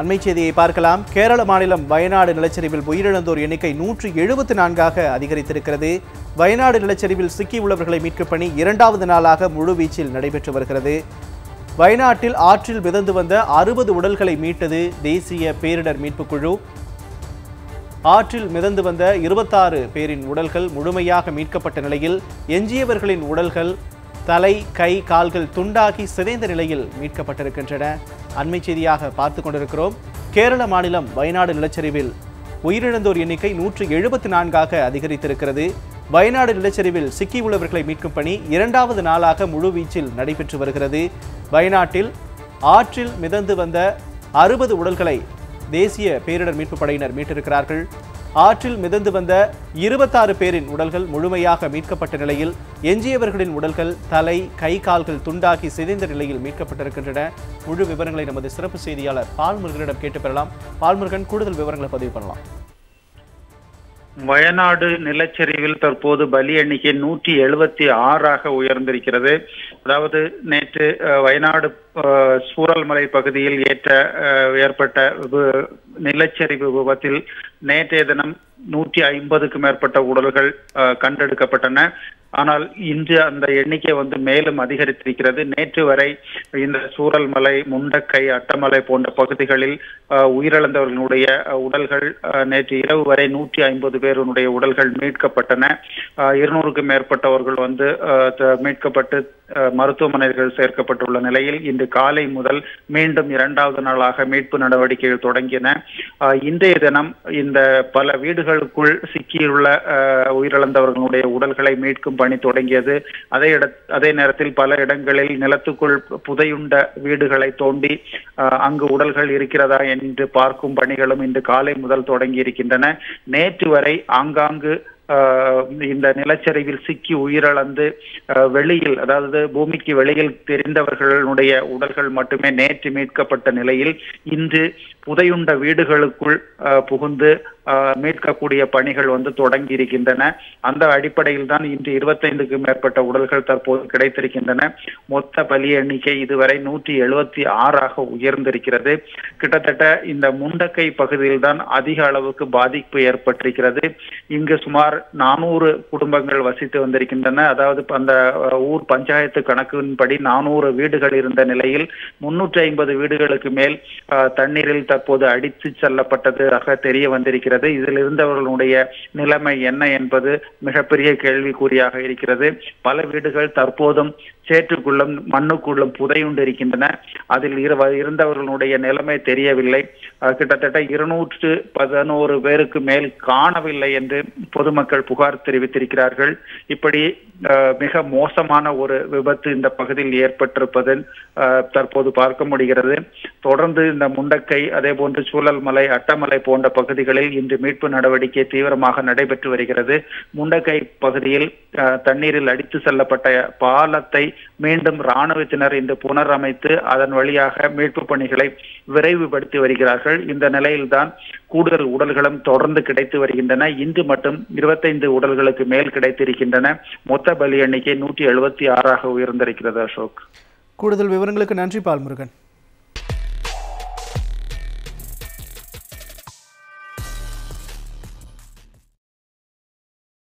அண்மை செய்தியை பார்க்கலாம். கேரள மாநிலம் வயநாடு நிலச்சரிவில் உயிரிழந்தோர் எண்ணிக்கை நூற்றி எழுபத்து நான்காக அதிகரித்திருக்கிறது. வயநாடு நிலச்சரிவில் சிக்கியுள்ளவர்களை மீட்கும் பணி இரண்டாவது நாளாக முழுவீச்சில் நடைபெற்று வருகிறது. வயநாட்டில் ஆற்றில் மிதந்து வந்த அறுபது உடல்களை மீட்டது தேசிய பேரிடர் மீட்புக் குழு. ஆற்றில் மிதந்து வந்த இருபத்தாறு பேரின் உடல்கள் முழுமையாக மீட்கப்பட்ட நிலையில் எஞ்சியவர்களின் உடல்கள் தலை கை கால்கள் துண்டாகி சிதைந்த நிலையில் மீட்கப்பட்டிருக்கின்றன. அண்மை செய்தியாக பார்த்து கொண்டிருக்கிறோம். கேரள மாநிலம் வயநாடு நிலச்சரிவில் உயிரிழந்தோர் எண்ணிக்கை நூற்று எழுபத்தி நான்காக அதிகரித்திருக்கிறது. வயநாடு நிலச்சரிவில் சிக்கியுள்ளவர்களை மீட்கும் பணி இரண்டாவது நாளாக முழுவீச்சில் நடைபெற்று வருகிறது. வயநாட்டில் ஆற்றில் மிதந்து வந்த அறுபது உடல்களை தேசிய பேரிடர் மீட்புப் படையினர் மீட்டிருக்கிறார்கள். ஆற்றில் மிதந்து வந்த இருபத்தாறு பேரின் உடல்கள் முழுமையாக மீட்கப்பட்ட நிலையில் எஞ்சியவர்களின் உடல்கள் தலை கை கால்கள் துண்டாகி சிதைந்த நிலையில் மீட்கப்பட்டிருக்கின்றன. முழு விவரங்களை நமது சிறப்பு செய்தியாளர் பால்முருகனிடம் கேட்டு பெறலாம். பால்முருகன் கூடுதல் விவரங்களை பதிவு பண்ணலாம். வயநாடு நிலச்சரிவில் தற்போது பலி எண்ணிக்கை நூற்றி எழுபத்தி ஆறாக உயர்ந்திருக்கிறது. அதாவது நேற்று அஹ், வயநாடு அஹ், சூரல்மலை பகுதியில் ஏற்ற அஹ், ஏற்பட்ட நிலச்சரிவு விபத்தில் நேற்றைய தினம் நூற்றி ஐம்பதுக்கு மேற்பட்ட உடல்கள் அஹ், கண்டெடுக்கப்பட்டன. ஆனால் இன்று அந்த எண்ணிக்கை வந்து மேலும் அதிகரித்திருக்கிறது. நேற்று வரை இந்த சூரல்மலை முண்டக்கை அட்டமலை போன்ற பகுதிகளில் அஹ், உயிரிழந்தவர்களுடைய அஹ், உடல்கள் அஹ், நேற்று இரவு வரை நூற்றி ஐம்பது பேருடைய உடல்கள் மீட்கப்பட்டன. அஹ், இருநூறுக்கும் மேற்பட்டவர்கள் வந்து அஹ், மீட்கப்பட்டு மருத்துவமனைகள் சேர்க்கப்பட்டுள்ள நிலையில் இன்று காலை முதல் மீண்டும் இரண்டாவது நாளாக மீட்பு நடவடிக்கைகள் தொடங்கின. அஹ், இன்றைய தினம் இந்த பல வீடுகளுக்குள் சிக்கியுள்ள உயிரிழந்தவர்களுடைய உடல்களை மீட்கும் பணி தொடங்கியது. அதே இட அதே நேரத்தில் பல இடங்களில் நிலத்துக்குள் புதையுண்ட வீடுகளை தோண்டி அஹ், அங்கு உடல்கள் இருக்கிறதா என்று பார்க்கும் பணிகளும் இன்று காலை முதல் தொடங்கி இருக்கின்றன நேற்று வரை ஆங்காங்கு இந்த நிலச்சரிவில் சிக்கி உயிரிழந்து வெளியில் அதாவது பூமிக்கு வெளியில் தெரிந்தவர்களுடைய உடல்கள் மட்டுமே நேற்று மீட்கப்பட்ட நிலையில் இன்று புதையுண்ட வீடுகளுக்குள் புகுந்து மீட்கக்கூடிய பணிகள் வந்து தொடங்கி இருக்கின்றன அந்த அடிப்படையில் தான் இன்று இருபத்தைந்துக்கும் மேற்பட்ட உடல்கள் தற்போது கிடைத்திருக்கின்றன. மொத்த பலி எண்ணிக்கை இதுவரை நூற்றி எழுபத்தி ஆறாக உயர்ந்திருக்கிறது. கிட்டத்தட்ட இந்த முண்டக்கை பகுதியில் தான் அதிக அளவுக்கு பாதிப்பு ஏற்பட்டிருக்கிறது. இங்கு சுமார் நானூறு குடும்பங்கள் வசித்து வந்திருக்கின்றன. அதாவது அந்த ஊர் பஞ்சாயத்து கணக்கின்படி நானூறு வீடுகள் இருந்த நிலையில் முன்னூற்றி ஐம்பது வீடுகளுக்கு மேல் தண்ணீரில் தற்போது அடித்து செல்லப்பட்டதாக தெரிய வந்திருக்கிறது. இதில் இருந்தவர்களுடைய நிலைமை என்ன என்பது மிகப்பெரிய கேள்விக்குறியாக இருக்கிறது. பல வீடுகள் தற்போதும் சேற்றுக்குள்ளும் மண்ணுக்குள்ளும் புதையுண்டு இருக்கின்றன. அதில் இருந்தவர்களுடைய நிலைமை தெரியவில்லை. கிட்டத்தட்ட இருநூற்று பதினோரு பேருக்கு மேல் காணவில்லை என்று பொதுமக்கள் மக்கள் புகார் தெரிவித்திருக்கிறார்கள். இப்படி மிக மோசமான ஒரு விபத்து இந்த பகுதியில் ஏற்பட்டிருப்பது தற்போது பார்க்க முடிகிறது. தொடர்ந்து இந்த முண்டக்கை அதே போன்று சூழல்மலை அட்டமலை போன்ற பகுதிகளில் இன்று மீட்பு நடவடிக்கை தீவிரமாக நடைபெற்று வருகிறது. முண்டக்கை பகுதியில் தண்ணீரில் அடித்து செல்லப்பட்ட பாலத்தை மீண்டும் ராணுவத்தினர் இன்று புனரமைத்து அதன் வழியாக மீட்பு பணிகளை விரைவுபடுத்தி வருகிறார்கள். இந்த நிலையில்தான் கூடுதல் உடல்களும் தொடர்ந்து கிடைத்து வருகின்றன. இன்று மட்டும் இருபத்தி இருபத்தைந்து உடல்களுக்கு மேல் கிடைத்திருக்கின்றன. மொத்த பலி எண்ணிக்கை நூற்றி எழுபத்தி ஆறாக உயர்ந்திருக்கிறது அசோக். கூடுதல் விவரங்களுக்கு நன்றி பால்முருகன்.